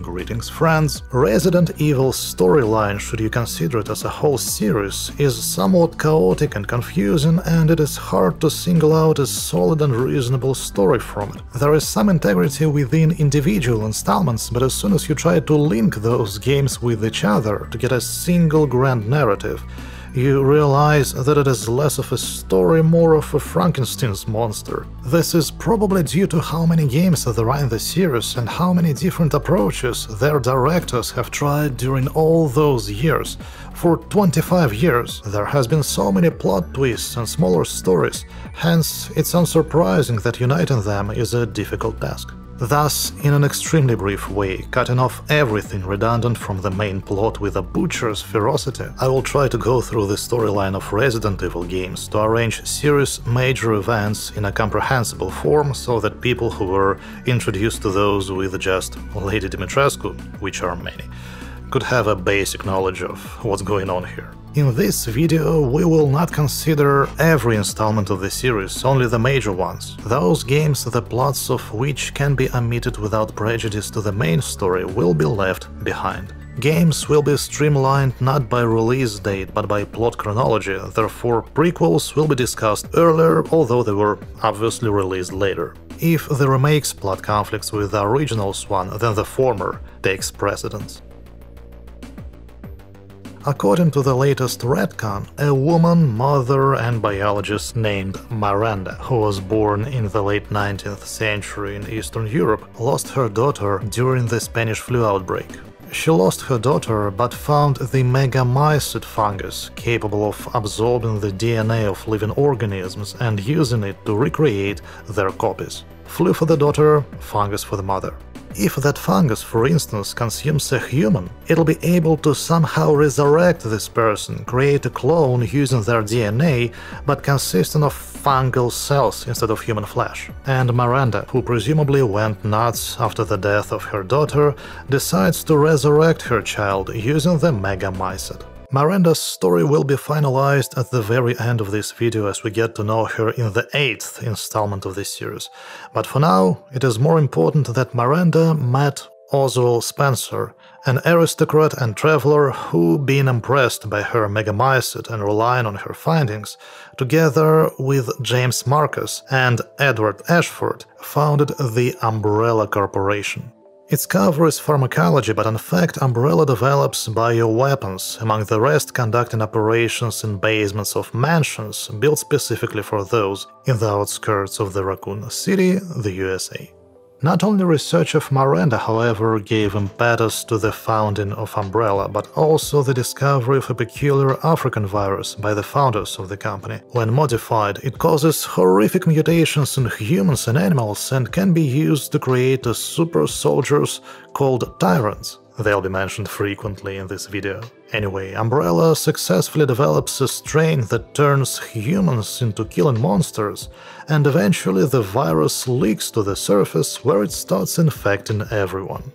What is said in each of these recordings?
Greetings friends! Resident Evil storyline, should you consider it as a whole series, is somewhat chaotic and confusing and it is hard to single out a solid and reasonable story from it. There is some integrity within individual installments, but as soon as you try to link those games with each other to get a single grand narrative, you realize that it is less of a story, more of a Frankenstein's monster. This is probably due to how many games there are in the series and how many different approaches their directors have tried during all those years. For 25 years, there has been so many plot twists and smaller stories, hence it's unsurprising that uniting them is a difficult task. Thus, in an extremely brief way, cutting off everything redundant from the main plot with a butcher's ferocity, I will try to go through the storyline of Resident Evil games to arrange serious major events in a comprehensible form so that people who were introduced to those with just Lady Dimitrescu, which are many, could have a basic knowledge of what's going on here. In this video we will not consider every installment of the series, only the major ones. Those games the plots of which can be omitted without prejudice to the main story will be left behind. Games will be streamlined not by release date but by plot chronology, therefore prequels will be discussed earlier, although they were obviously released later. If the remake's plot conflicts with the originals one, then the former takes precedence. According to the latest retcon, a woman, mother and biologist named Miranda, who was born in the late 19th century in Eastern Europe, lost her daughter during the Spanish flu outbreak. She lost her daughter but found the megamycete fungus, capable of absorbing the DNA of living organisms and using it to recreate their copies. Flu for the daughter, fungus for the mother. If that fungus, for instance, consumes a human, it'll be able to somehow resurrect this person, create a clone using their DNA, but consisting of fungal cells instead of human flesh. And Miranda, who presumably went nuts after the death of her daughter, decides to resurrect her child using the megamycete. Miranda's story will be finalized at the very end of this video as we get to know her in the 8th installment of this series, but for now it is more important that Miranda met Oswald Spencer, an aristocrat and traveler who, being impressed by her megamycete and relying on her findings, together with James Marcus and Edward Ashford, founded the Umbrella Corporation. Its cover is pharmacology, but in fact Umbrella develops bioweapons, among the rest conducting operations in basements of mansions built specifically for those in the outskirts of the Raccoon City, the USA. Not only research of Miranda, however, gave impetus to the founding of Umbrella, but also the discovery of a peculiar African virus by the founders of the company. When modified, it causes horrific mutations in humans and animals and can be used to create super soldiers called tyrants. They'll be mentioned frequently in this video. Anyway, Umbrella successfully develops a strain that turns humans into killing monsters, and eventually the virus leaks to the surface where it starts infecting everyone.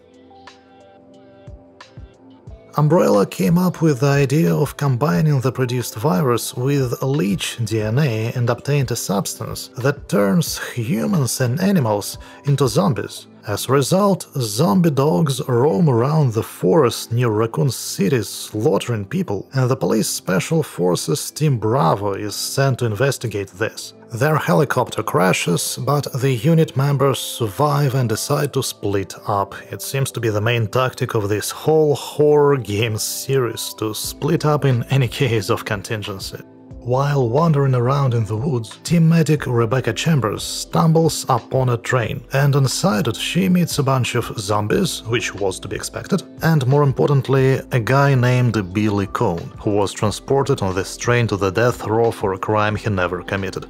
Umbrella came up with the idea of combining the produced virus with leech DNA and obtained a substance that turns humans and animals into zombies. As a result, zombie dogs roam around the forest near Raccoon City slaughtering people, and the police special forces Team Bravo is sent to investigate this. Their helicopter crashes, but the unit members survive and decide to split up. It seems to be the main tactic of this whole horror game series to split up in any case of contingency. While wandering around in the woods, team medic Rebecca Chambers stumbles upon a train, and inside it she meets a bunch of zombies, which was to be expected, and more importantly, a guy named Billy Coen, who was transported on this train to the death row for a crime he never committed.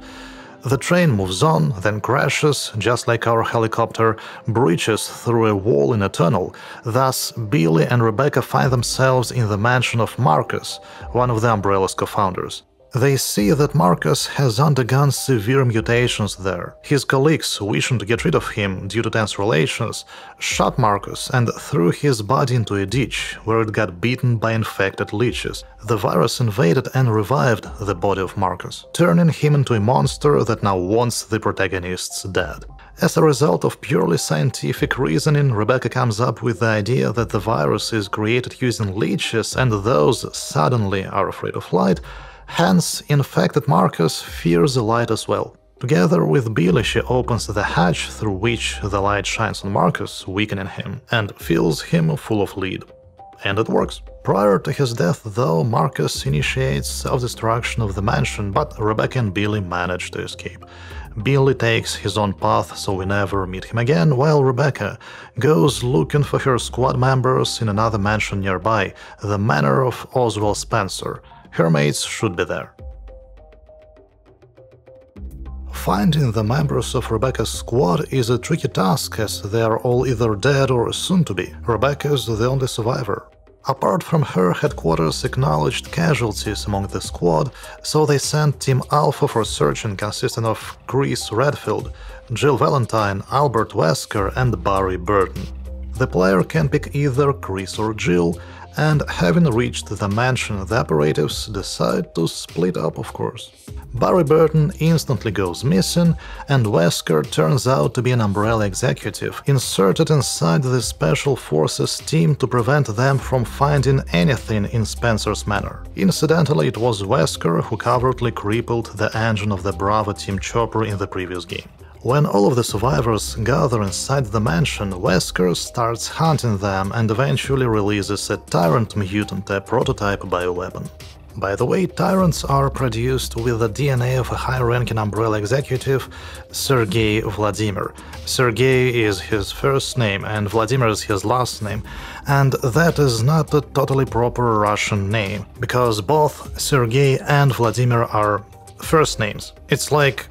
The train moves on, then crashes, just like our helicopter, breaches through a wall in a tunnel. Thus, Billy and Rebecca find themselves in the mansion of Marcus, one of the Umbrella's co-founders. They see that Marcus has undergone severe mutations there. His colleagues, wishing to get rid of him due to tense relations, shot Marcus and threw his body into a ditch, where it got beaten by infected leeches. The virus invaded and revived the body of Marcus, turning him into a monster that now wants the protagonists dead. As a result of purely scientific reasoning, Rebecca comes up with the idea that the virus is created using leeches and those suddenly are afraid of light, hence infected Marcus fears the light as well. Together with Billy, she opens the hatch through which the light shines on Marcus, weakening him, and fills him full of lead. And it works. Prior to his death, though, Marcus initiates self-destruction of the mansion, but Rebecca and Billy manage to escape. Billy takes his own path, so we never meet him again, while Rebecca goes looking for her squad members in another mansion nearby, the manor of Oswald Spencer. Her mates should be there. Finding the members of Rebecca's squad is a tricky task as they are all either dead or soon to be. Rebecca is the only survivor. Apart from her, headquarters acknowledged casualties among the squad, so they sent Team Alpha for searching consisting of Chris Redfield, Jill Valentine, Albert Wesker and Barry Burton. The player can pick either Chris or Jill, and having reached the mansion, the operatives decide to split up, of course. Barry Burton instantly goes missing, and Wesker turns out to be an Umbrella executive, inserted inside the Special Forces team to prevent them from finding anything in Spencer's manor. Incidentally, it was Wesker who covertly crippled the engine of the Bravo team chopper in the previous game. When all of the survivors gather inside the mansion, Wesker starts hunting them and eventually releases a Tyrant mutant, a prototype bioweapon. By the way, Tyrants are produced with the DNA of a high-ranking Umbrella executive, Sergei Vladimir. Sergei is his first name and Vladimir is his last name, and that is not a totally proper Russian name, because both Sergei and Vladimir are first names. It's like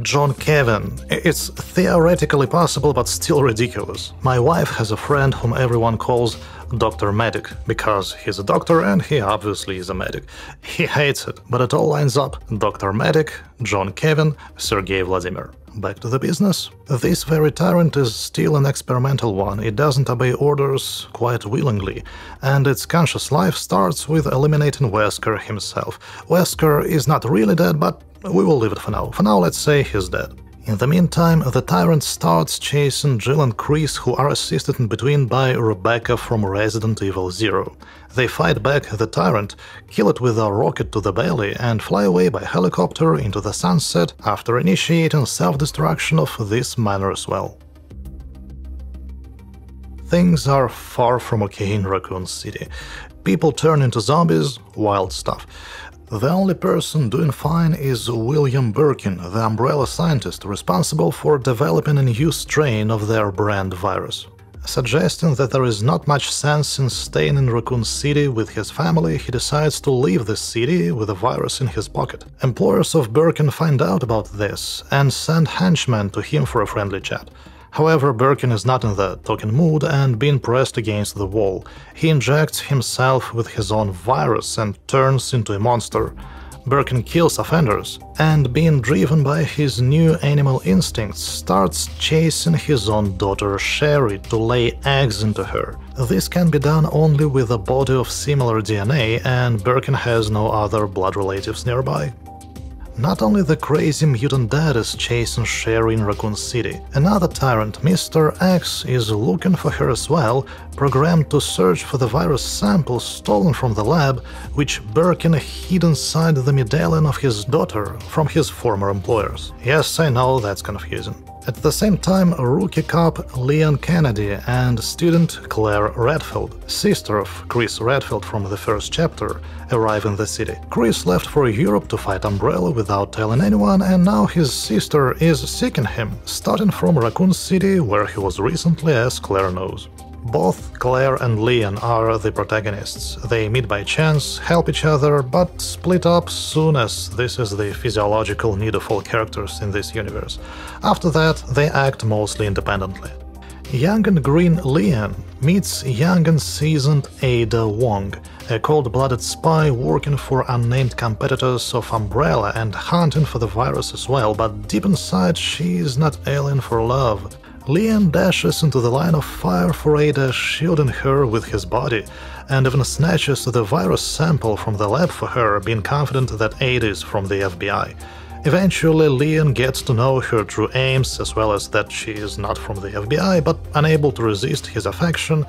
John Kevin. It's theoretically possible, but still ridiculous. My wife has a friend whom everyone calls Dr. Medic, because he's a doctor and he obviously is a medic. He hates it, but it all lines up. Dr. Medic, John Kevin, Sergei Vladimir. Back to the business. This very tyrant is still an experimental one, it doesn't obey orders quite willingly, and its conscious life starts with eliminating Wesker himself. Wesker is not really dead, but we will leave it for now. For now, let's say he's dead. In the meantime, the tyrant starts chasing Jill and Chris, who are assisted in between by Rebecca from Resident Evil Zero. They fight back the tyrant, kill it with a rocket to the belly, and fly away by helicopter into the sunset after initiating self-destruction of this manor as well. Things are far from okay in Raccoon City. People turn into zombies, wild stuff. The only person doing fine is William Birkin, the Umbrella scientist responsible for developing a new strain of their brand virus. Suggesting that there is not much sense in staying in Raccoon City with his family, he decides to leave the city with a virus in his pocket. Employers of Birkin find out about this and send henchmen to him for a friendly chat. However, Birkin is not in the talking mood and being pressed against the wall. He injects himself with his own virus and turns into a monster. Birkin kills offenders, and being driven by his new animal instincts, starts chasing his own daughter Sherry to lay eggs into her. This can be done only with a body of similar DNA, and Birkin has no other blood relatives nearby. Not only the crazy mutant dad is chasing Sherry in Raccoon City, another tyrant, Mr. X, is looking for her as well, programmed to search for the virus sample stolen from the lab, which Birkin hid inside the medallion of his daughter from his former employers. Yes, I know that's confusing. At the same time, rookie cop Leon Kennedy and student Claire Redfield, sister of Chris Redfield from the first chapter, arrive in the city. Chris left for Europe to fight Umbrella without telling anyone, and now his sister is seeking him, starting from Raccoon City, where he was recently, as Claire knows. Both Claire and Leon are the protagonists. They meet by chance, help each other, but split up soon as this is the physiological need of all characters in this universe. After that, they act mostly independently. Young and green Leon meets young and seasoned Ada Wong, a cold-blooded spy working for unnamed competitors of Umbrella and hunting for the virus as well, but deep inside she is not alien for love. Leon dashes into the line of fire for Ada, uh, shielding her with his body, and even snatches the virus sample from the lab for her, being confident that Ada is from the FBI. Eventually, Leon gets to know her true aims, as well as that she is not from the FBI, but unable to resist his affection,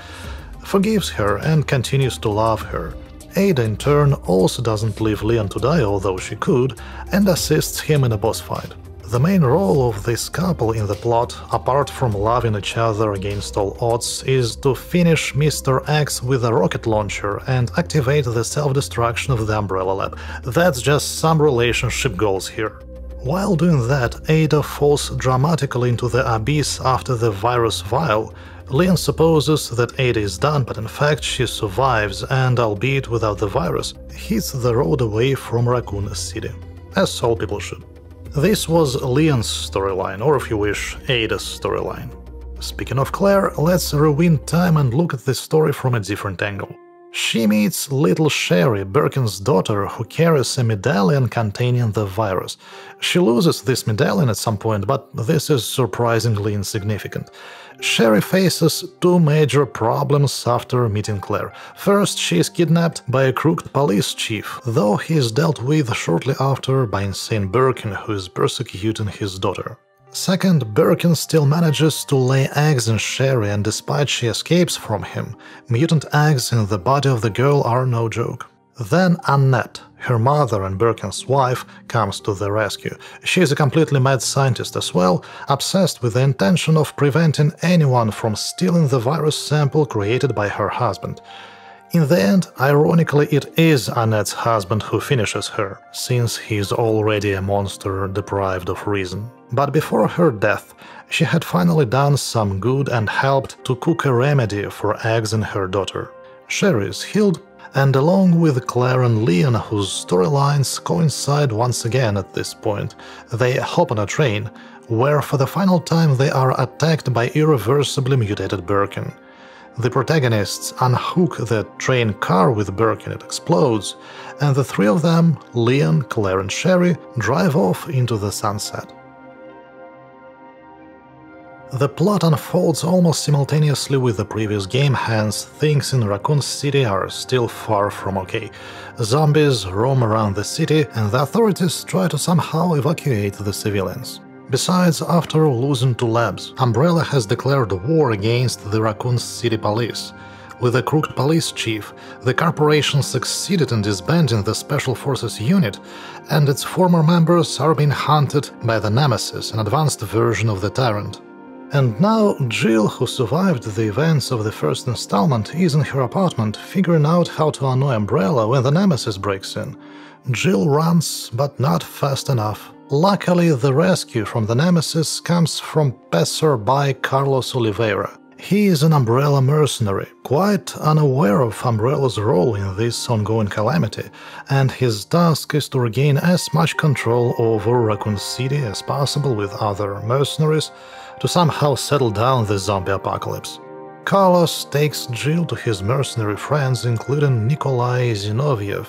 forgives her and continues to love her. Ada, in turn, also doesn't leave Leon to die, although she could, and assists him in a boss fight. The main role of this couple in the plot, apart from loving each other against all odds, is to finish Mr. X with a rocket launcher and activate the self-destruction of the Umbrella Lab. That's just some relationship goals here. While doing that, Ada falls dramatically into the abyss after the virus vial. Leon supposes that Ada is done, but in fact she survives and, albeit without the virus, hits the road away from Raccoon City. As all people should. This was Leon's storyline, or if you wish, Ada's storyline. Speaking of Claire, let's rewind time and look at this story from a different angle. She meets little Sherry, Birkin's daughter, who carries a medallion containing the virus. She loses this medallion at some point, but this is surprisingly insignificant. Sherry faces two major problems after meeting Claire. First, she is kidnapped by a crooked police chief, though he is dealt with shortly after by insane Birkin, who is persecuting his daughter. Second, Birkin still manages to lay eggs in Sherry, and despite she escapes from him, mutant eggs in the body of the girl are no joke. Then Annette, her mother and Birkin's wife, comes to the rescue. She is a completely mad scientist as well, obsessed with the intention of preventing anyone from stealing the virus sample created by her husband. In the end, ironically, it is Annette's husband who finishes her, since he is already a monster deprived of reason. But before her death, she had finally done some good and helped to cook a remedy for eggs in her daughter. Sherry is healed, and along with Claire and Leon, whose storylines coincide once again at this point, they hop on a train, where for the final time they are attacked by irreversibly mutated Birkin. The protagonists unhook the train car with Birkin, it explodes, and the three of them, Leon, Claire and Sherry, drive off into the sunset. The plot unfolds almost simultaneously with the previous game, hence things in Raccoon City are still far from okay. Zombies roam around the city, and the authorities try to somehow evacuate the civilians. Besides, after losing two labs, Umbrella has declared war against the Raccoon City Police. With a crooked police chief, the corporation succeeded in disbanding the Special Forces unit, and its former members are being hunted by the Nemesis, an advanced version of the Tyrant. And now Jill, who survived the events of the first installment, is in her apartment figuring out how to annoy Umbrella when the Nemesis breaks in. Jill runs, but not fast enough. Luckily, the rescue from the Nemesis comes from passerby Carlos Oliveira. He is an Umbrella mercenary, quite unaware of Umbrella's role in this ongoing calamity, and his task is to regain as much control over Raccoon City as possible with other mercenaries to somehow settle down the zombie apocalypse. Carlos takes Jill to his mercenary friends, including Nikolai Zinoviev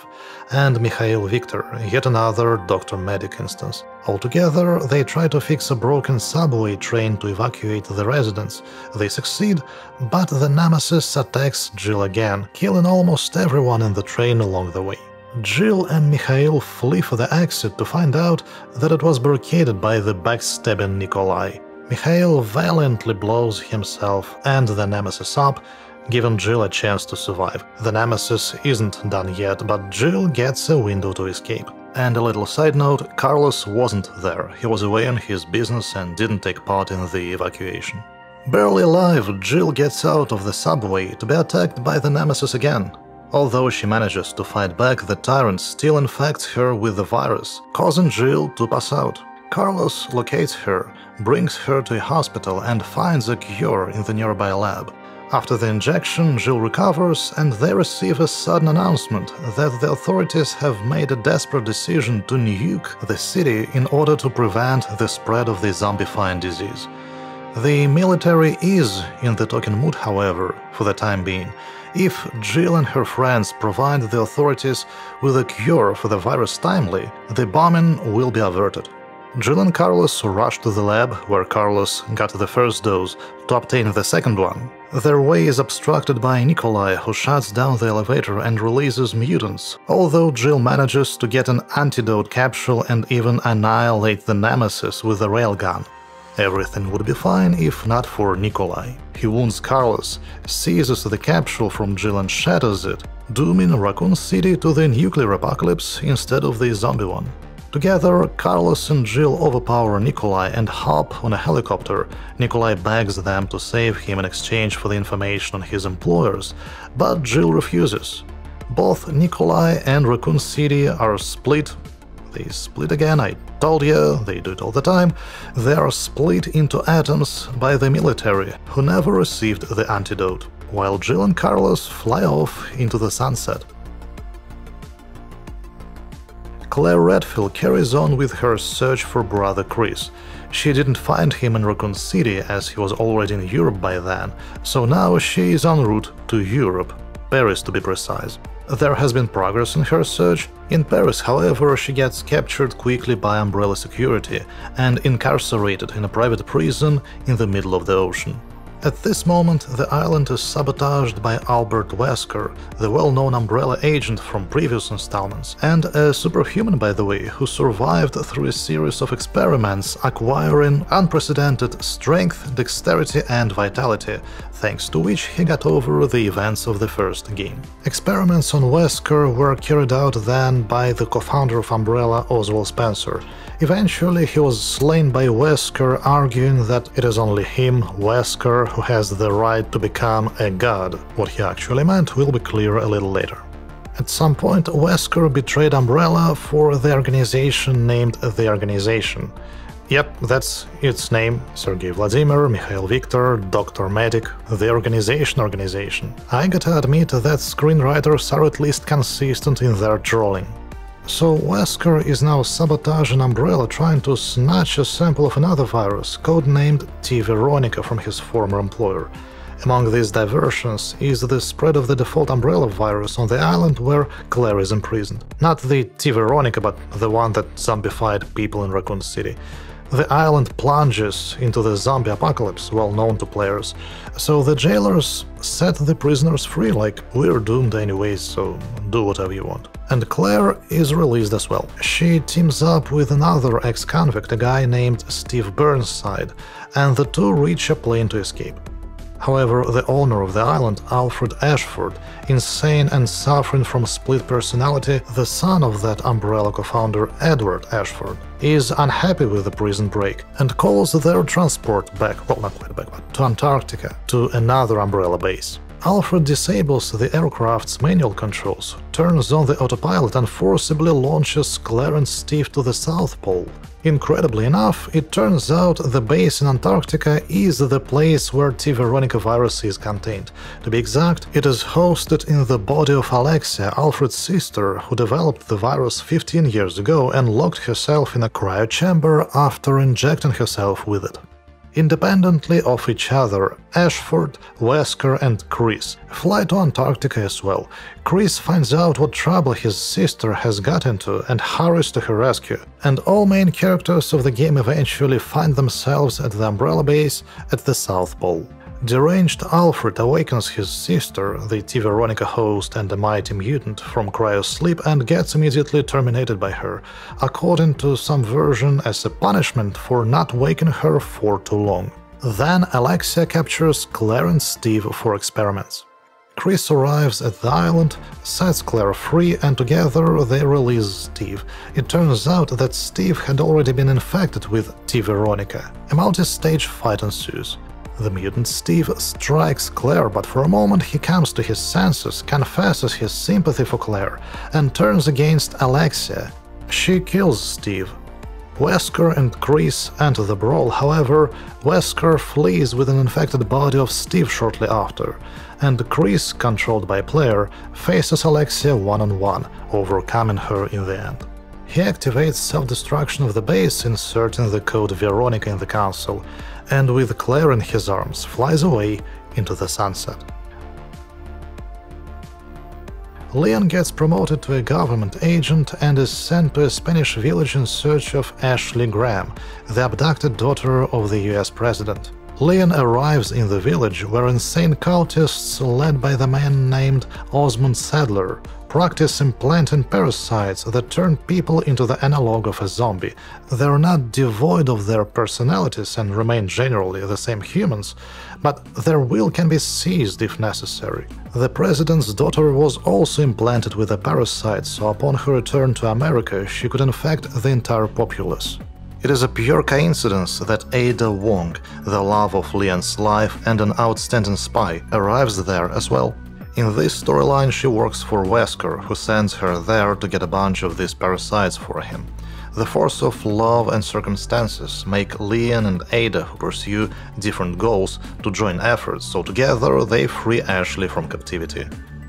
and Mikhail Victor, yet another Dr. Medic instance. Altogether, they try to fix a broken subway train to evacuate the residents. They succeed, but the Nemesis attacks Jill again, killing almost everyone in the train along the way. Jill and Mikhail flee for the exit to find out that it was barricaded by the backstabbing Nikolai. Mikhail valiantly blows himself and the Nemesis up, giving Jill a chance to survive. The Nemesis isn't done yet, but Jill gets a window to escape. And a little side note, Carlos wasn't there, he was away on his business and didn't take part in the evacuation. Barely alive, Jill gets out of the subway to be attacked by the Nemesis again. Although she manages to fight back, the tyrant still infects her with the virus, causing Jill to pass out. Carlos locates her, brings her to a hospital and finds a cure in the nearby lab. After the injection, Jill recovers and they receive a sudden announcement that the authorities have made a desperate decision to nuke the city in order to prevent the spread of the zombifying disease. The military is in the talking mood, however, for the time being. If Jill and her friends provide the authorities with a cure for the virus timely, the bombing will be averted. Jill and Carlos rush to the lab, where Carlos got the first dose, to obtain the second one. Their way is obstructed by Nikolai, who shuts down the elevator and releases mutants, although Jill manages to get an antidote capsule and even annihilate the Nemesis with a railgun. Everything would be fine if not for Nikolai. He wounds Carlos, seizes the capsule from Jill and shatters it, dooming Raccoon City to the nuclear apocalypse instead of the zombie one. Together, Carlos and Jill overpower Nikolai and hop on a helicopter. Nikolai begs them to save him in exchange for the information on his employers, but Jill refuses. Both Nikolai and Raccoon City are split. They split again, I told you, they do it all the time. They are split into atoms by the military, who never received the antidote, while Jill and Carlos fly off into the sunset. Claire Redfield carries on with her search for brother Chris. She didn't find him in Raccoon City as he was already in Europe by then, so now she is en route to Europe, Paris to be precise. There has been progress in her search. In Paris, however, she gets captured quickly by Umbrella security and incarcerated in a private prison in the middle of the ocean. At this moment, the island is sabotaged by Albert Wesker, the well-known Umbrella agent from previous installments, and a superhuman, by the way, who survived through a series of experiments, acquiring unprecedented strength, dexterity and vitality, thanks to which he got over the events of the first game. Experiments on Wesker were carried out then by the co-founder of Umbrella, Oswald Spencer, Eventually, he was slain by Wesker, arguing that it is only him, Wesker, who has the right to become a god. What he actually meant will be clear a little later. At some point, Wesker betrayed Umbrella for the organization named The Organization. Yep, that's its name. Sergei Vladimir, Mikhail Victor, Dr. Medic, the organization organization. I gotta admit that screenwriters are at least consistent in their trolling. So Wesker is now sabotaging Umbrella trying to snatch a sample of another virus, codenamed T. Veronica from his former employer. Among these diversions is the spread of the default Umbrella virus on the island where Claire is imprisoned. Not the T. Veronica, but the one that zombified people in Raccoon City. The island plunges into the zombie apocalypse, well known to players, so the jailers set the prisoners free like we're doomed anyways, so do whatever you want. And Claire is released as well. She teams up with another ex-convict, a guy named Steve Burnside, and the two reach a plane to escape. However, the owner of the island, Alfred Ashford, insane and suffering from split personality, the son of that Umbrella co-founder Edward Ashford, is unhappy with the prison break and calls their transport back, well not quite back, but to Antarctica, to another Umbrella base. Alfred disables the aircraft's manual controls, turns on the autopilot and forcibly launches Claire and Steve to the South Pole. Incredibly enough, it turns out the base in Antarctica is the place where T. Veronica virus is contained. To be exact, it is hosted in the body of Alexia, Alfred's sister, who developed the virus 15 years ago and locked herself in a cryochamber after injecting herself with it independently of each other, Ashford, Wesker and Chris fly to Antarctica as well. Chris finds out what trouble his sister has got into and hurries to her rescue, and all main characters of the game eventually find themselves at the Umbrella Base at the South Pole. Deranged Alfred awakens his sister, the T. Veronica host and a mighty mutant, from cryosleep and gets immediately terminated by her, according to some version as a punishment for not waking her for too long. Then Alexia captures Claire and Steve for experiments. Chris arrives at the island, sets Claire free, and together they release Steve. It turns out that Steve had already been infected with T. Veronica. A multi-stage fight ensues. The mutant Steve strikes Claire, but for a moment he comes to his senses, confesses his sympathy for Claire, and turns against Alexia. She kills Steve. Wesker and Chris enter the brawl, however, Wesker flees with an infected body of Steve shortly after, and Chris, controlled by player, faces Alexia one-on-one, -on -one, overcoming her in the end. He activates self-destruction of the base, inserting the code Veronica in the console, and with Claire in his arms flies away into the sunset. Leon gets promoted to a government agent and is sent to a Spanish village in search of Ashley Graham, the abducted daughter of the US president. Leon arrives in the village where insane cultists led by the man named Osmund Saddler practice implanting parasites that turn people into the analog of a zombie. They're not devoid of their personalities and remain generally the same humans, but their will can be seized if necessary. The president's daughter was also implanted with a parasite, so upon her return to America, she could infect the entire populace. It is a pure coincidence that Ada Wong, the love of Leon's life and an outstanding spy, arrives there as well. In this storyline, she works for Wesker, who sends her there to get a bunch of these parasites for him. The force of love and circumstances make Leon and Ada, who pursue different goals, to join efforts, so together they free Ashley from captivity.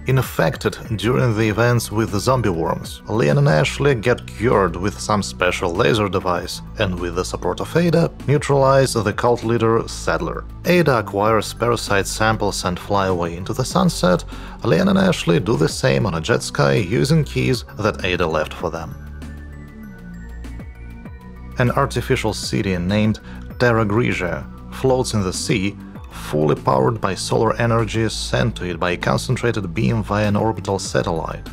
Infected during the events with the zombie worms, Leon and Ashley get cured with some special laser device, and with the support of Ada, neutralize the cult leader Saddler. Ada acquires parasite samples and fly away into the sunset. Leon and Ashley do the same on a jet ski using keys that Ada left for them. An artificial city named Terra Grigia floats in the sea fully powered by solar energy sent to it by a concentrated beam via an orbital satellite.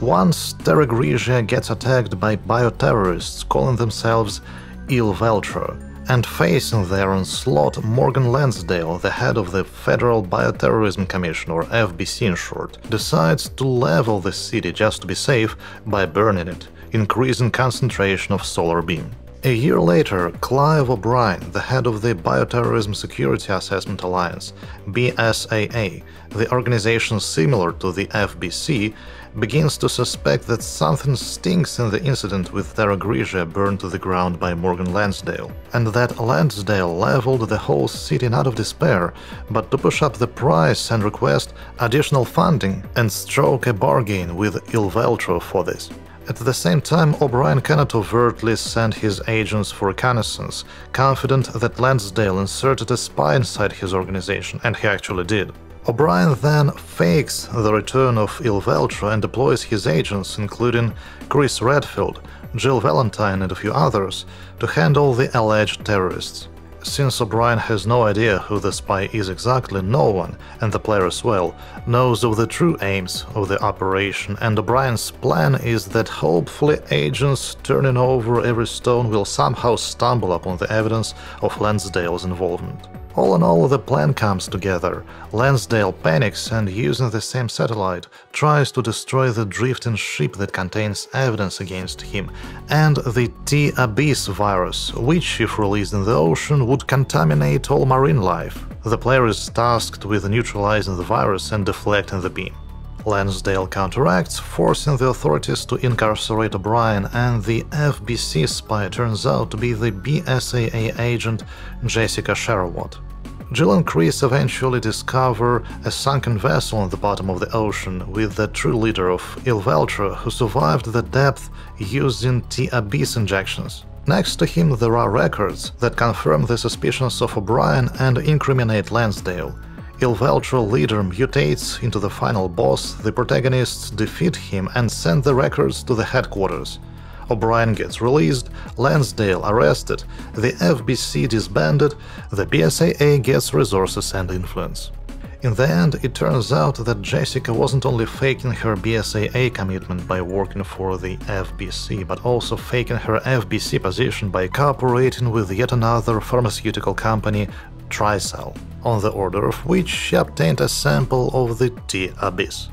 Once Terra Grigia gets attacked by bioterrorists calling themselves Il Veltro, and facing their onslaught, Morgan Lansdale, the head of the Federal Bioterrorism Commission, or FBC in short, decides to level the city just to be safe by burning it, increasing concentration of solar beam. A year later, Clive O'Brian, the head of the Bioterrorism Security Assessment Alliance, BSAA, the organization similar to the FBC, begins to suspect that something stinks in the incident with Terra Grigia burned to the ground by Morgan Lansdale, and that Lansdale leveled the whole city not of despair, but to push up the price and request additional funding and stroke a bargain with Il Veltro for this. At the same time, O'Brian cannot overtly send his agents for reconnaissance, confident that Lansdale inserted a spy inside his organization, and he actually did. O'Brian then fakes the return of Il Veltro and deploys his agents, including Chris Redfield, Jill Valentine, and a few others, to handle the alleged terrorists. Since O'Brian has no idea who the spy is exactly, no one, and the player as well, knows of the true aims of the operation, and O'Brian's plan is that hopefully agents turning over every stone will somehow stumble upon the evidence of Lansdale's involvement. All in all, the plan comes together. Lansdale panics and, using the same satellite, tries to destroy the drifting ship that contains evidence against him, and the T-Abyss virus, which, if released in the ocean, would contaminate all marine life. The player is tasked with neutralizing the virus and deflecting the beam. Lansdale counteracts, forcing the authorities to incarcerate O'Brian, and the FBC spy turns out to be the BSAA agent Jessica Sherwood. Jill and Chris eventually discover a sunken vessel in the bottom of the ocean with the true leader of Il Veltro who survived the depth using T-Abyss injections. Next to him there are records that confirm the suspicions of O'Brian and incriminate Lansdale. Il Veltro leader mutates into the final boss, the protagonists defeat him and send the records to the headquarters. O'Brian gets released, Lansdale arrested, the FBC disbanded, the BSAA gets resources and influence. In the end, it turns out that Jessica wasn't only faking her BSAA commitment by working for the FBC, but also faking her FBC position by cooperating with yet another pharmaceutical company, Tricell, on the order of which she obtained a sample of the T-Abyss.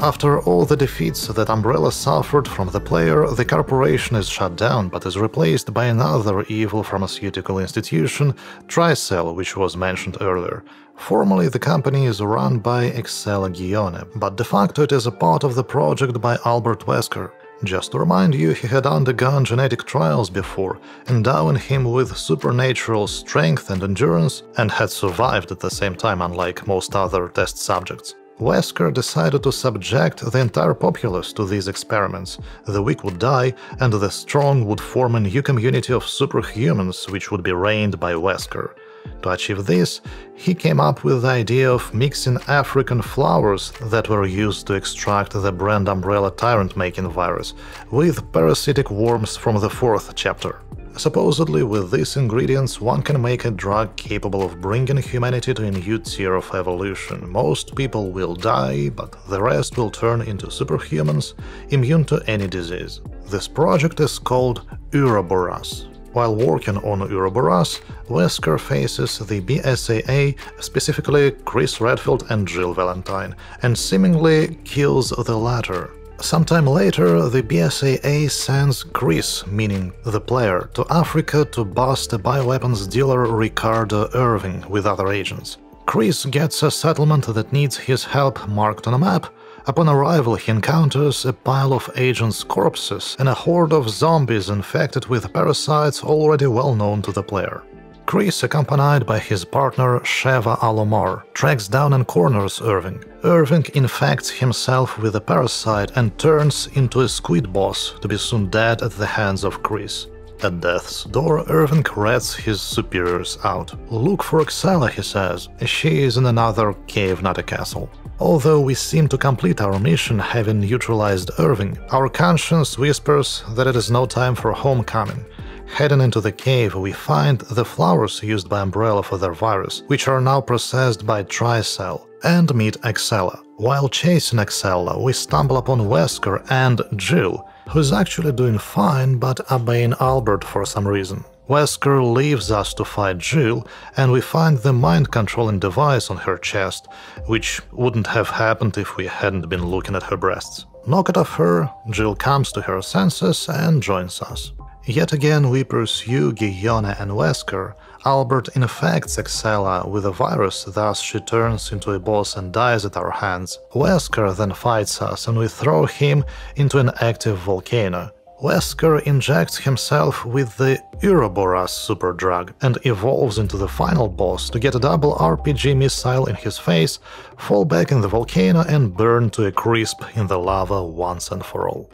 After all the defeats that Umbrella suffered from the player, the corporation is shut down but is replaced by another evil pharmaceutical institution, Tricell, which was mentioned earlier. Formally, the company is run by Excella Gionne, but de facto it is a part of the project by Albert Wesker. Just to remind you, he had undergone genetic trials before, endowing him with supernatural strength and endurance, and had survived at the same time, unlike most other test subjects. Wesker decided to subject the entire populace to these experiments. The weak would die, and the strong would form a new community of superhumans which would be reigned by Wesker. To achieve this, he came up with the idea of mixing African flowers that were used to extract the brand Umbrella tyrant-making virus with parasitic worms from the fourth chapter. Supposedly, with these ingredients, one can make a drug capable of bringing humanity to a new tier of evolution. Most people will die, but the rest will turn into superhumans, immune to any disease. This project is called Uroboros. While working on Uroboros, Wesker faces the BSAA, specifically Chris Redfield and Jill Valentine, and seemingly kills the latter. Sometime later, the BSAA sends Chris, meaning the player, to Africa to bust a bioweapons dealer Ricardo Irving with other agents. Chris gets a settlement that needs his help marked on a map. Upon arrival, he encounters a pile of agents' corpses and a horde of zombies infected with parasites already well known to the player. Chris, accompanied by his partner Sheva Alomar, tracks down and corners Irving. Irving infects himself with a parasite and turns into a squid boss to be soon dead at the hands of Chris. At death's door, Irving rats his superiors out. Look for Excella, he says. She is in another cave, not a castle. Although we seem to complete our mission having neutralized Irving, our conscience whispers that it is no time for homecoming. Heading into the cave, we find the flowers used by Umbrella for their virus, which are now processed by Tricell, and meet Excella. While chasing Excella, we stumble upon Wesker and Jill, who's actually doing fine but obeying Albert for some reason. Wesker leaves us to fight Jill, and we find the mind-controlling device on her chest, which wouldn't have happened if we hadn't been looking at her breasts. Knock it off her, Jill comes to her senses and joins us. Yet again we pursue Guillaume and Wesker. Albert infects Excella with a virus, thus she turns into a boss and dies at our hands. Wesker then fights us and we throw him into an active volcano. Wesker injects himself with the Uroboros superdrug and evolves into the final boss to get a double RPG missile in his face, fall back in the volcano and burn to a crisp in the lava once and for all.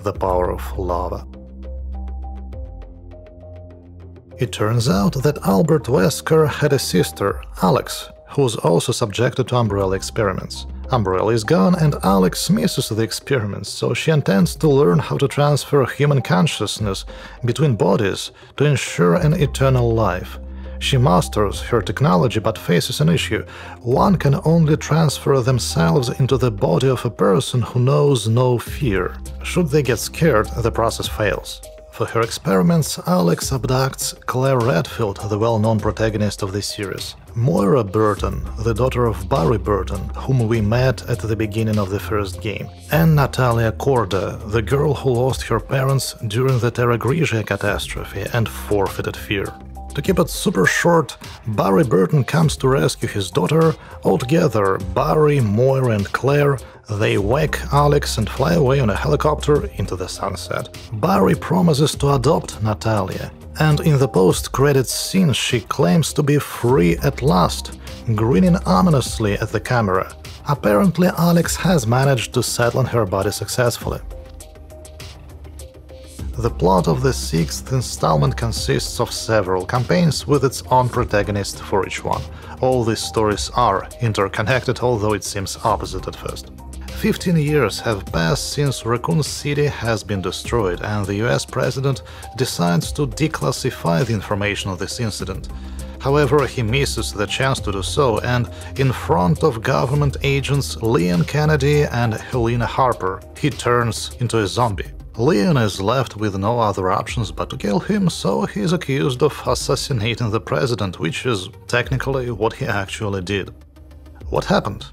The power of lava. It turns out that Albert Wesker had a sister, Alex, who was also subjected to Umbrella experiments. Umbrella is gone and Alex misses the experiments, so she intends to learn how to transfer human consciousness between bodies to ensure an eternal life. She masters her technology but faces an issue. One can only transfer themselves into the body of a person who knows no fear. Should they get scared, the process fails. For her experiments, Alex abducts Claire Redfield, the well-known protagonist of this series. Moira Burton, the daughter of Barry Burton, whom we met at the beginning of the first game, and Natalia Korda, the girl who lost her parents during the Terra Grigia catastrophe and forfeited fear. To keep it super short, Barry Burton comes to rescue his daughter. Altogether, Barry, Moira and Claire they whack Alex and fly away on a helicopter into the sunset. Barry promises to adopt Natalia, and in the post-credits scene she claims to be free at last, grinning ominously at the camera. Apparently Alex has managed to settle on her body successfully. The plot of the sixth installment consists of several campaigns with its own protagonist for each one. All these stories are interconnected, although it seems opposite at first. 15 years have passed since Raccoon City has been destroyed and the US president decides to declassify the information of this incident. However, he misses the chance to do so and, in front of government agents Leon Kennedy and Helena Harper, he turns into a zombie. Leon is left with no other options but to kill him, so he is accused of assassinating the president, which is technically what he actually did. What happened?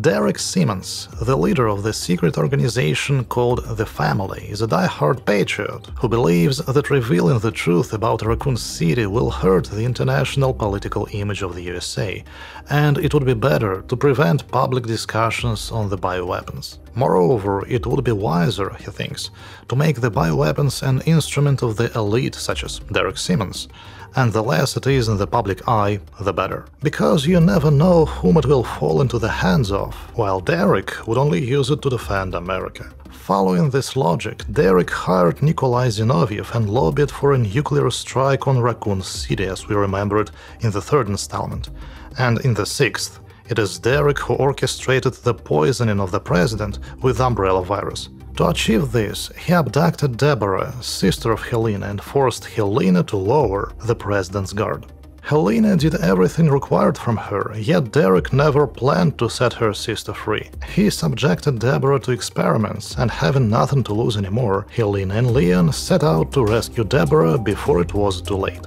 Derek Simmons, the leader of the secret organization called The Family, is a die-hard patriot who believes that revealing the truth about Raccoon City will hurt the international political image of the USA, and it would be better to prevent public discussions on the bioweapons. Moreover, it would be wiser, he thinks, to make the bioweapons an instrument of the elite such as Derek Simmons, and the less it is in the public eye, the better. Because you never know whom it will fall into the hands of, while Derek would only use it to defend America. Following this logic, Derek hired Nikolai Zinoviev and lobbied for a nuclear strike on Raccoon City, as we remember it in the third installment. And in the sixth, it is Derek who orchestrated the poisoning of the president with umbrella virus. To achieve this, he abducted Deborah, sister of Helena, and forced Helena to lower the president's guard. Helena did everything required from her, yet Derek never planned to set her sister free. He subjected Deborah to experiments, and having nothing to lose anymore, Helena and Leon set out to rescue Deborah before it was too late.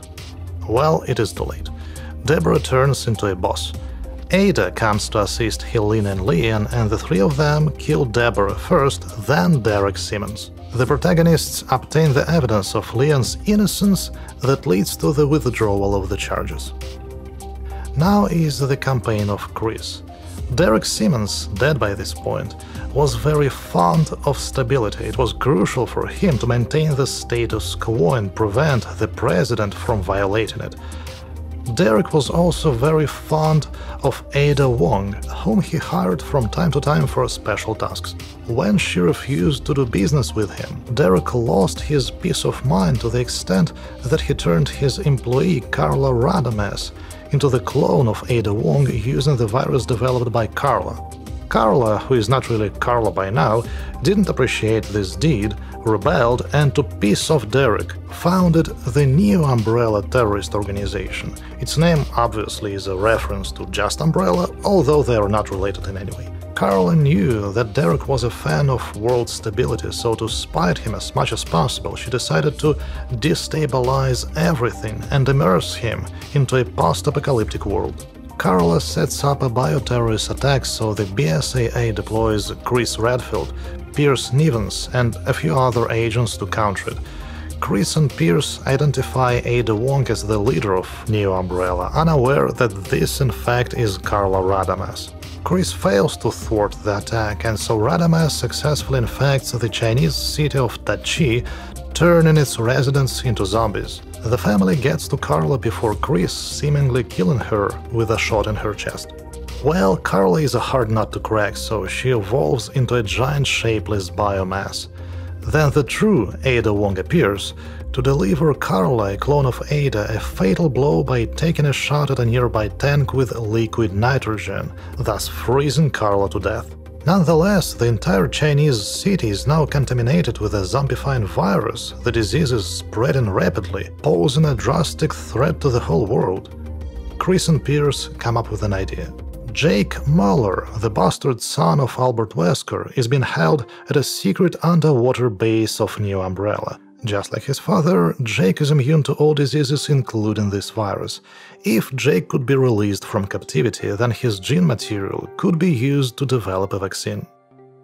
Well, it is too late. Deborah turns into a boss. Ada comes to assist Helena and Leon, and the three of them kill Deborah first, then Derek Simmons. The protagonists obtain the evidence of Leon's innocence that leads to the withdrawal of the charges. Now is the campaign of Chris. Derek Simmons, dead by this point, was very fond of stability. It was crucial for him to maintain the status quo and prevent the president from violating it. Derek was also very fond of Ada Wong, whom he hired from time to time for special tasks. When she refused to do business with him, Derek lost his peace of mind to the extent that he turned his employee Carla Radames into the clone of Ada Wong using the virus developed by Carla. Carla, who is not really Carla by now, didn't appreciate this deed, rebelled, and to piss off Derek, founded the New Umbrella terrorist organization. Its name obviously is a reference to Just Umbrella, although they are not related in any way. Carla knew that Derek was a fan of world stability, so to spite him as much as possible, she decided to destabilize everything and immerse him into a post-apocalyptic world. Carla sets up a bioterrorist attack so the BSAA deploys Chris Redfield, Pierce Nivens, and a few other agents to counter it. Chris and Pierce identify Ada Wong as the leader of New Umbrella, unaware that this in fact is Carla Radames. Chris fails to thwart the attack, and so Radames successfully infects the Chinese city of Tachi, turning its residents into zombies. The family gets to Carla before Chris, seemingly killing her with a shot in her chest. Well, Carla is a hard nut to crack, so she evolves into a giant shapeless biomass. Then the true Ada Wong appears to deliver Carla, a clone of Ada, a fatal blow by taking a shot at a nearby tank with liquid nitrogen, thus freezing Carla to death. Nonetheless, the entire Chinese city is now contaminated with a zombifying virus. The disease is spreading rapidly, posing a drastic threat to the whole world. Chris and Pierce come up with an idea. Jake Muller, the bastard son of Albert Wesker, is being held at a secret underwater base of New Umbrella. Just like his father, Jake is immune to all diseases including this virus. If Jake could be released from captivity, then his gene material could be used to develop a vaccine.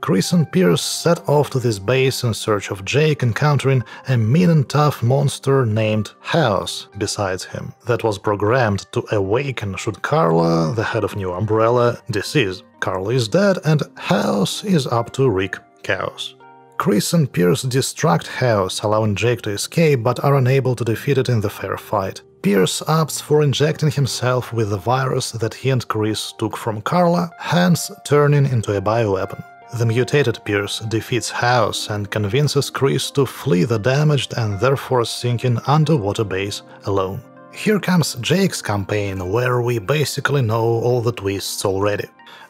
Chris and Pierce set off to this base in search of Jake, encountering a mean and tough monster named Haos besides him, that was programmed to awaken should Carla, the head of New Umbrella, decease. Carla is dead and Haos is up to wreak chaos. Chris and Pierce distract Haos, allowing Jake to escape, but are unable to defeat it in the fair fight. Pierce opts for injecting himself with the virus that he and Chris took from Carla, hence turning into a bioweapon. The mutated Pierce defeats Haos and convinces Chris to flee the damaged and therefore sinking underwater base alone. Here comes Jake's campaign, where we basically know all the twists already.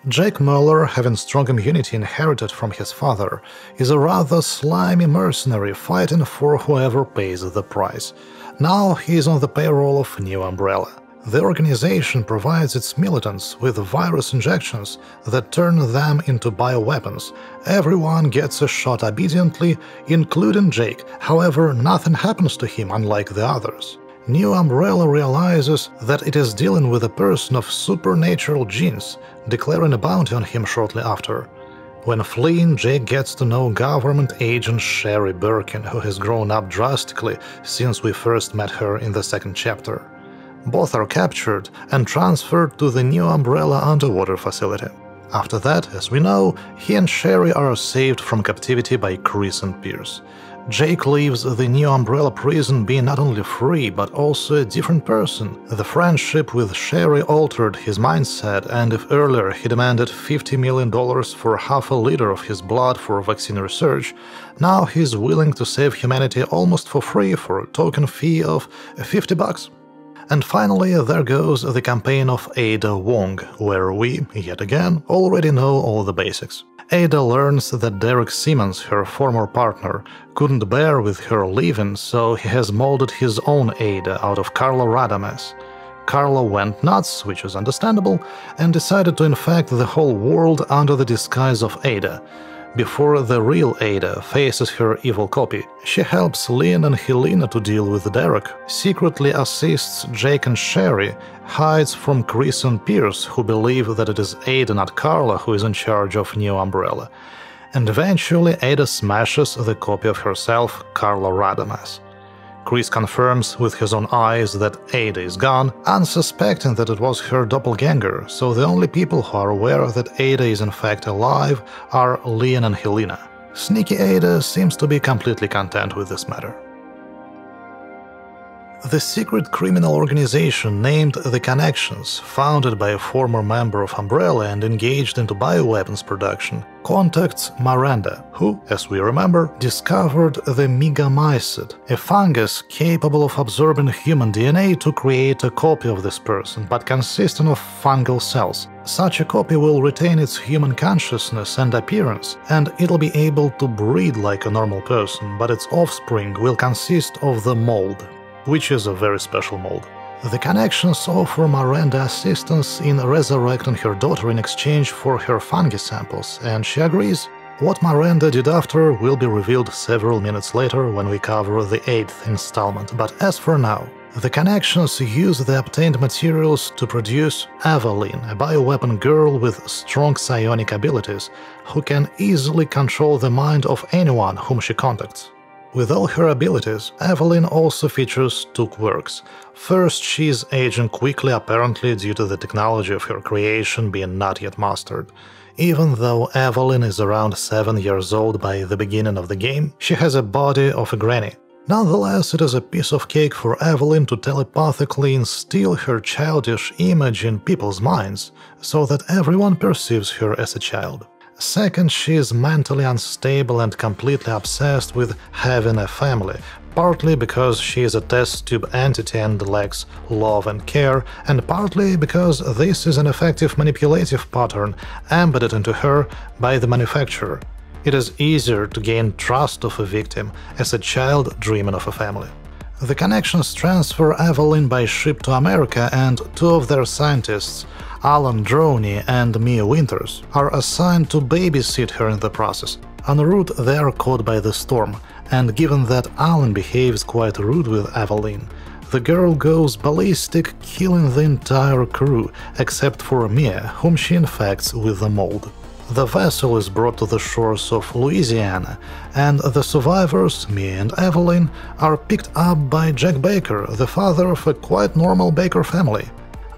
Jake Muller, having strong immunity inherited from his father, is a rather slimy mercenary fighting for whoever pays the price. Now he is on the payroll of New Umbrella. The organization provides its militants with virus injections that turn them into bioweapons. Everyone gets a shot obediently, including Jake, however, nothing happens to him unlike the others. New Umbrella realizes that it is dealing with a person of supernatural genes, declaring a bounty on him shortly after. When fleeing, Jake gets to know government agent Sherry Birkin, who has grown up drastically since we first met her in the second chapter. Both are captured and transferred to the New Umbrella underwater facility. After that, as we know, he and Sherry are saved from captivity by Chris and Pierce. Jake leaves the new Umbrella prison being not only free but also a different person. The friendship with Sherry altered his mindset, and if earlier he demanded $50 million for half a liter of his blood for vaccine research, now he's willing to save humanity almost for free for a token fee of 50 bucks. And finally, there goes the campaign of Ada Wong, where we, yet again, already know all the basics. Ada learns that Derek Simmons, her former partner, couldn't bear with her leaving, so he has molded his own Ada out of Carla Radames. Carla went nuts, which is understandable, and decided to infect the whole world under the disguise of Ada. Before the real Ada faces her evil copy, she helps Leon and Helena to deal with Derek, secretly assists Jake and Sherry, hides from Chris and Pierce, who believe that it is Ada, not Carla, who is in charge of New Umbrella. And eventually, Ada smashes the copy of herself, Carla Radames. Chris confirms with his own eyes that Ada is gone, unsuspecting that it was her doppelganger, so the only people who are aware that Ada is in fact alive are Leon and Helena. Sneaky Ada seems to be completely content with this matter. The secret criminal organization named The Connections, founded by a former member of Umbrella and engaged into bioweapons production, contacts Miranda, who, as we remember, discovered the megamycete, a fungus capable of absorbing human DNA to create a copy of this person, but consisting of fungal cells. Such a copy will retain its human consciousness and appearance, and it'll be able to breed like a normal person, but its offspring will consist of the mold, which is a very special mold. The connections offer Miranda assistance in resurrecting her daughter in exchange for her fungi samples, and she agrees. What Miranda did after will be revealed several minutes later when we cover the eighth installment, but as for now, the connections use the obtained materials to produce Evelyn, a bioweapon girl with strong psionic abilities, who can easily control the mind of anyone whom she contacts. With all her abilities, Evelyn also features two quirks. First, she is aging quickly apparently due to the technology of her creation being not yet mastered. Even though Evelyn is around 7 years old by the beginning of the game, she has a body of a granny. Nonetheless, it is a piece of cake for Evelyn to telepathically instill her childish image in people's minds, so that everyone perceives her as a child. Second, she is mentally unstable and completely obsessed with having a family, partly because she is a test tube entity and lacks love and care, and partly because this is an effective manipulative pattern embedded into her by the manufacturer. It is easier to gain trust of a victim as a child dreaming of a family. The connections transfer Evelyn by ship to America, and two of their scientists, Alan Droney and Mia Winters, are assigned to babysit her in the process. En route, they are caught by the storm, and given that Alan behaves quite rude with Evelyn, the girl goes ballistic, killing the entire crew, except for Mia, whom she infects with the mold. The vessel is brought to the shores of Louisiana, and the survivors, Mia and Evelyn, are picked up by Jack Baker, the father of a quite normal Baker family.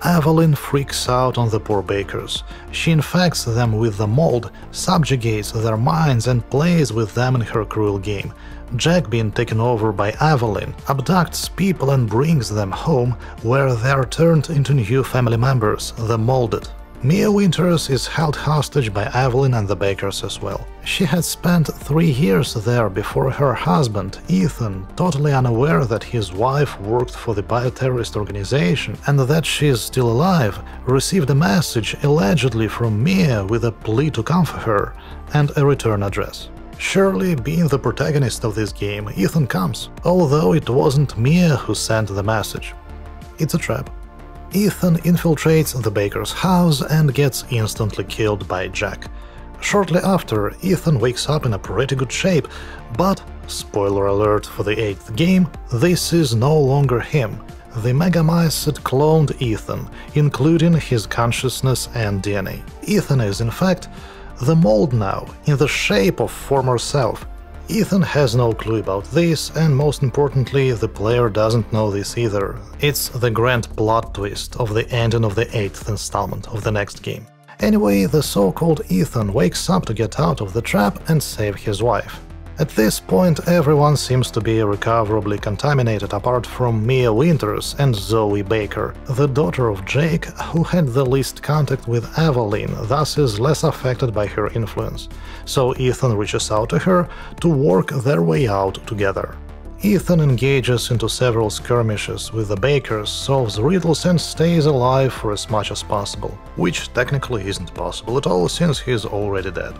Evelyn freaks out on the poor bakers. She infects them with the mold, subjugates their minds, and plays with them in her cruel game. Jack, being taken over by Evelyn, abducts people and brings them home, where they are turned into new family members, the Molded. Mia Winters is held hostage by Evelyn and the Bakers as well. She had spent three years there before her husband, Ethan, totally unaware that his wife worked for the bioterrorist organization and that she is still alive, received a message allegedly from Mia with a plea to comfort her and a return address. Surely, being the protagonist of this game, Ethan comes, although it wasn't Mia who sent the message. It's a trap. Ethan infiltrates the baker's house and gets instantly killed by Jack. Shortly after, Ethan wakes up in a pretty good shape, but, spoiler alert for the 8th game, this is no longer him. The Megamycete cloned Ethan, including his consciousness and DNA. Ethan is, in fact, the mold now, in the shape of former self, Ethan has no clue about this, and most importantly, the player doesn't know this either. It's the grand plot twist of the ending of the 8th installment of the next game. Anyway, the so-called Ethan wakes up to get out of the trap and save his wife. At this point, everyone seems to be irrecoverably contaminated apart from Mia Winters and Zoe Baker, the daughter of Jake, who had the least contact with Evelyn, thus is less affected by her influence. So Ethan reaches out to her to work their way out together. Ethan engages into several skirmishes with the Bakers, solves riddles and stays alive for as much as possible, which technically isn't possible at all since he's already dead.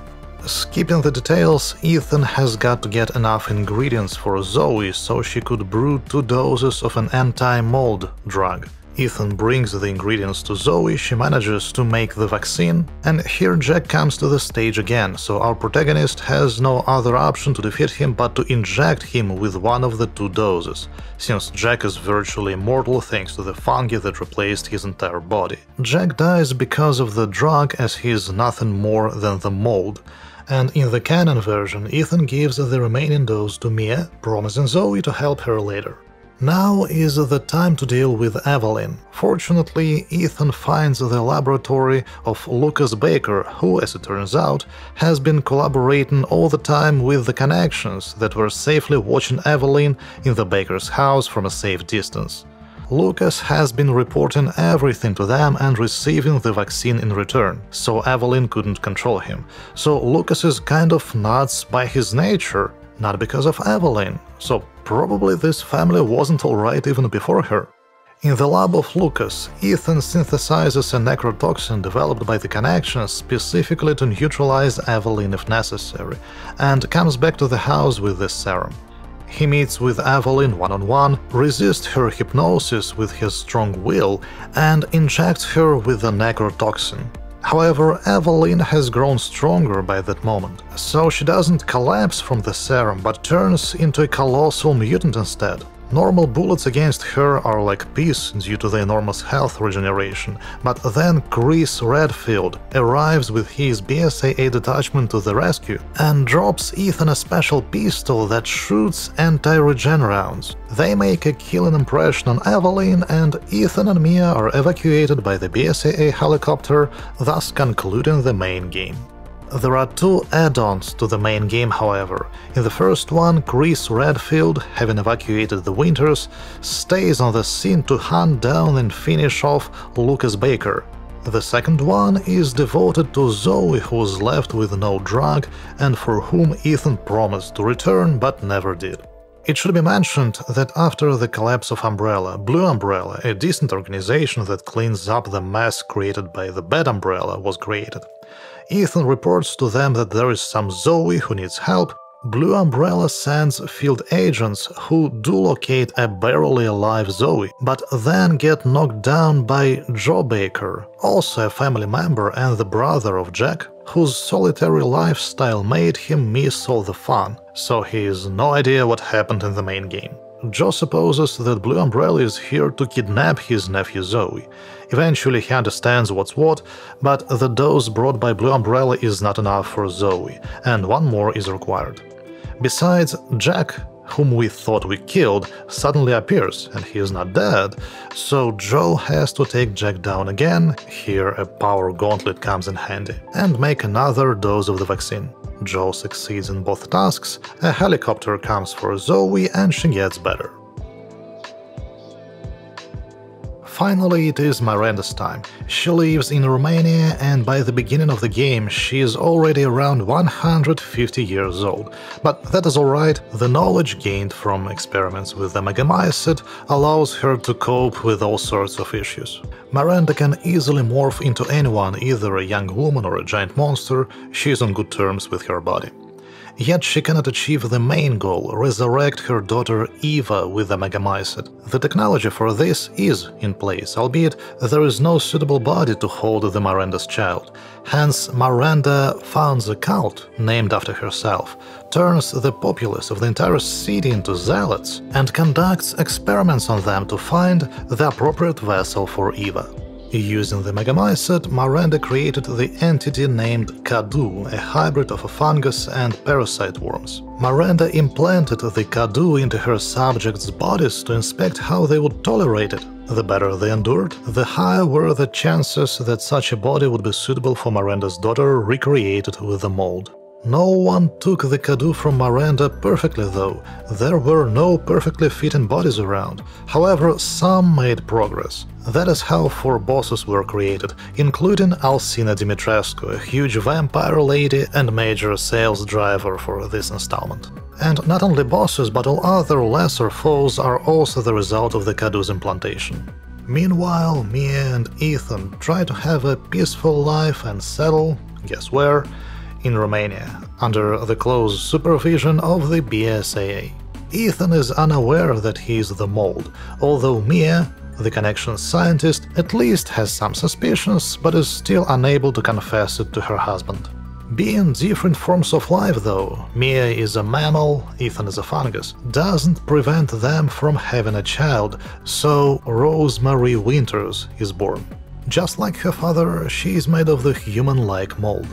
Skipping the details, Ethan has got to get enough ingredients for Zoe so she could brew two doses of an anti-mold drug. Ethan brings the ingredients to Zoe, she manages to make the vaccine, and here Jack comes to the stage again, so our protagonist has no other option to defeat him but to inject him with one of the two doses, since Jack is virtually immortal thanks to the fungi that replaced his entire body. Jack dies because of the drug as he is nothing more than the mold, and in the canon version, Ethan gives the remaining dose to Mia, promising Zoe to help her later. Now is the time to deal with Evelyn. Fortunately, Ethan finds the laboratory of Lucas Baker, who, as it turns out, has been collaborating all the time with the connections that were safely watching Evelyn in the Baker's house from a safe distance. Lucas has been reporting everything to them and receiving the vaccine in return, so Evelyn couldn't control him. So Lucas is kind of nuts by his nature, not because of Evelyn, so probably this family wasn't alright even before her. In the lab of Lucas, Ethan synthesizes a necrotoxin developed by the Connections specifically to neutralize Evelyn if necessary, and comes back to the house with this serum. He meets with Evelyn one on one, resists her hypnosis with his strong will, and injects her with the necrotoxin. However, Evelyn has grown stronger by that moment, so she doesn't collapse from the serum but turns into a colossal mutant instead. Normal bullets against her are like peace due to the enormous health regeneration, but then Chris Redfield arrives with his BSAA detachment to the rescue and drops Ethan a special pistol that shoots anti-regen rounds. They make a killing impression on Evelyn and Ethan and Mia are evacuated by the BSAA helicopter, thus concluding the main game. There are two add-ons to the main game, however. In the first one, Chris Redfield, having evacuated the Winters, stays on the scene to hunt down and finish off Lucas Baker. The second one is devoted to Zoe, who's left with no drug and for whom Ethan promised to return but never did. It should be mentioned that after the collapse of Umbrella, Blue Umbrella, a decent organization that cleans up the mess created by the Bad Umbrella, was created. Ethan reports to them that there is some Zoe who needs help. Blue Umbrella sends field agents who do locate a barely alive Zoe, but then get knocked down by Joe Baker, also a family member and the brother of Jack, whose solitary lifestyle made him miss all the fun, so he has no idea what happened in the main game. Joe supposes that Blue Umbrella is here to kidnap his nephew Zoe. Eventually he understands what's what, but the dose brought by Blue Umbrella is not enough for Zoe, and one more is required. Besides, Jack, whom we thought we killed, suddenly appears, and he is not dead, so Joe has to take Jack down again, here a power gauntlet comes in handy, and make another dose of the vaccine. Joe succeeds in both tasks, a helicopter comes for Zoe and she gets better. Finally, it is Miranda's time. She lives in Romania and by the beginning of the game she is already around 150 years old. But that is alright, the knowledge gained from experiments with the Megamycete allows her to cope with all sorts of issues. Miranda can easily morph into anyone, either a young woman or a giant monster, she is on good terms with her body. Yet she cannot achieve the main goal, resurrect her daughter Eva with the Megamycete. The technology for this is in place, albeit there is no suitable body to hold the Miranda's child. Hence, Miranda founds a cult, named after herself, turns the populace of the entire city into zealots, and conducts experiments on them to find the appropriate vessel for Eva. Using the Megamycete, Miranda created the entity named Cadou, a hybrid of a fungus and parasite worms. Miranda implanted the Cadou into her subjects' bodies to inspect how they would tolerate it. The better they endured, the higher were the chances that such a body would be suitable for Miranda's daughter recreated with the mold. No one took the Cadou from Miranda perfectly though, there were no perfectly fitting bodies around. However, some made progress. That is how four bosses were created, including Alcina Dimitrescu, a huge vampire lady and major sales driver for this installment. And not only bosses, but all other lesser foes are also the result of the Cadou's implantation. Meanwhile, Mia and Ethan try to have a peaceful life and settle, guess where? In Romania, under the close supervision of the BSAA. Ethan is unaware that he is the mold, although Mia, the connection scientist at least has some suspicions, but is still unable to confess it to her husband. Being different forms of life, though, Mia is a mammal, Ethan is a fungus, doesn't prevent them from having a child, so Rosemary Winters is born. Just like her father, she is made of the human-like mold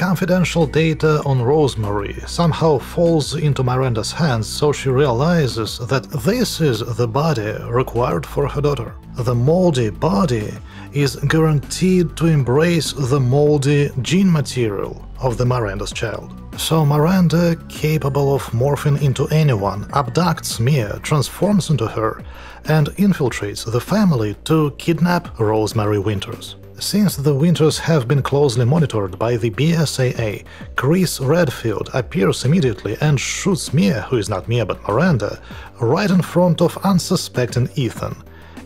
confidential data on Rosemary somehow falls into Miranda's hands, so she realizes that this is the body required for her daughter. The moldy body is guaranteed to embrace the moldy gene material of the Miranda's child. So Miranda, capable of morphing into anyone, abducts Mia, transforms into her, and infiltrates the family to kidnap Rosemary Winters. Since the winters have been closely monitored by the BSAA, Chris Redfield appears immediately and shoots Mia, who is not Mia but Miranda, right in front of unsuspecting Ethan.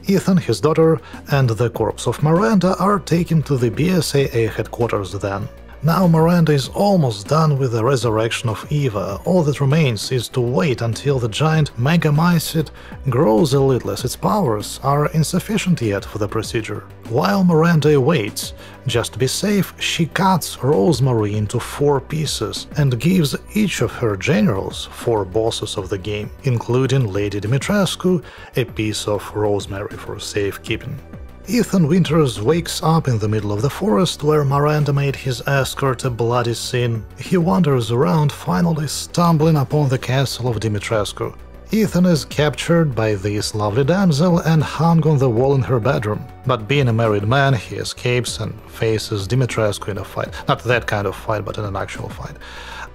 Ethan, his daughter, and the corpse of Miranda are taken to the BSAA headquarters then. Now Miranda is almost done with the resurrection of Eva, all that remains is to wait until the giant Megamycete grows a little as its powers are insufficient yet for the procedure. While Miranda waits, just to be safe, she cuts Rosemary into four pieces and gives each of her generals four bosses of the game, including Lady Dimitrescu, a piece of Rosemary for safekeeping. Ethan Winters wakes up in the middle of the forest where Miranda made his escort a bloody scene. He wanders around, finally stumbling upon the castle of Dimitrescu. Ethan is captured by this lovely damsel and hung on the wall in her bedroom. But being a married man, he escapes and faces Dimitrescu in a fight. Not that kind of fight, but in an actual fight.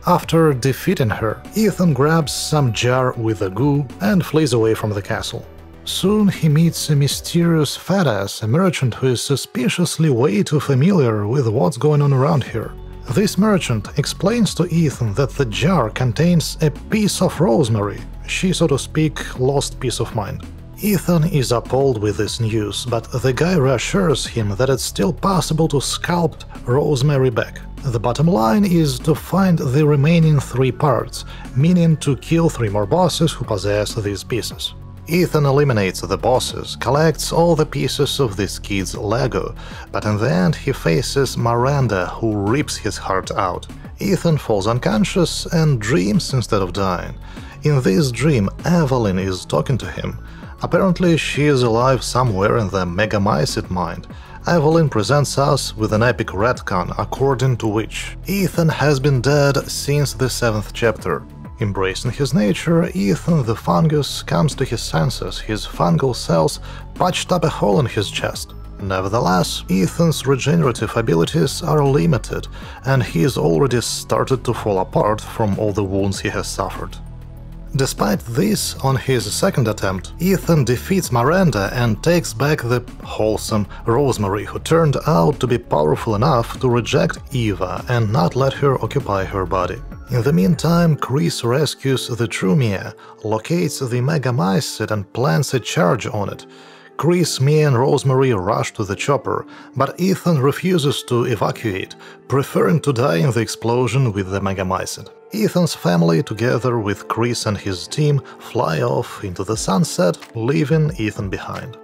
After defeating her, Ethan grabs some jar with a goo and flees away from the castle. Soon he meets a mysterious fat ass, a merchant who is suspiciously way too familiar with what's going on around here. This merchant explains to Ethan that the jar contains a piece of rosemary, she, so to speak, lost peace of mind. Ethan is appalled with this news, but the guy reassures him that it's still possible to sculpt Rosemary back. The bottom line is to find the remaining three parts, meaning to kill three more bosses who possess these pieces. Ethan eliminates the bosses, collects all the pieces of this kid's Lego, but in the end he faces Miranda, who rips his heart out. Ethan falls unconscious and dreams instead of dying. In this dream, Evelyn is talking to him. Apparently, she is alive somewhere in the Megamycete mind. Evelyn presents us with an epic retcon according to which Ethan has been dead since the seventh chapter. Embracing his nature, Ethan the fungus comes to his senses, his fungal cells patched up a hole in his chest. Nevertheless, Ethan's regenerative abilities are limited, and he is already started to fall apart from all the wounds he has suffered. Despite this, on his second attempt, Ethan defeats Miranda and takes back the wholesome Rosemary, who turned out to be powerful enough to reject Eva and not let her occupy her body. In the meantime, Chris rescues the true Mia, locates the Megamycete and plants a charge on it. Chris, Mia and Rosemary rush to the chopper, but Ethan refuses to evacuate, preferring to die in the explosion with the Megamycete. Ethan's family, together with Chris and his team, fly off into the sunset, leaving Ethan behind.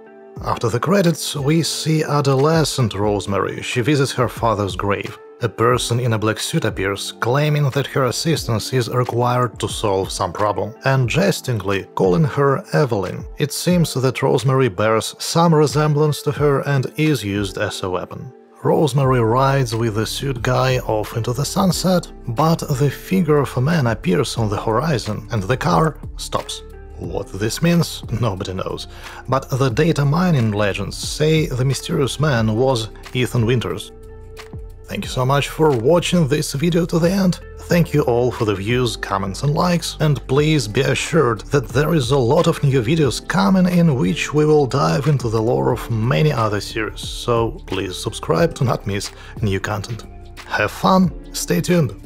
After the credits, we see adolescent Rosemary. She visits her father's grave. A person in a black suit appears, claiming that her assistance is required to solve some problem, and jestingly calling her Evelyn. It seems that Rosemary bears some resemblance to her and is used as a weapon. Rosemary rides with the suit guy off into the sunset, but the figure of a man appears on the horizon and the car stops. What this means, nobody knows, but the data mining legends say the mysterious man was Ethan Winters, Thank you so much for watching this video to the end. Thank you all for the views, comments and likes, and please be assured that there is a lot of new videos coming in which we will dive into the lore of many other series, so please subscribe to not miss new content. Have fun, stay tuned!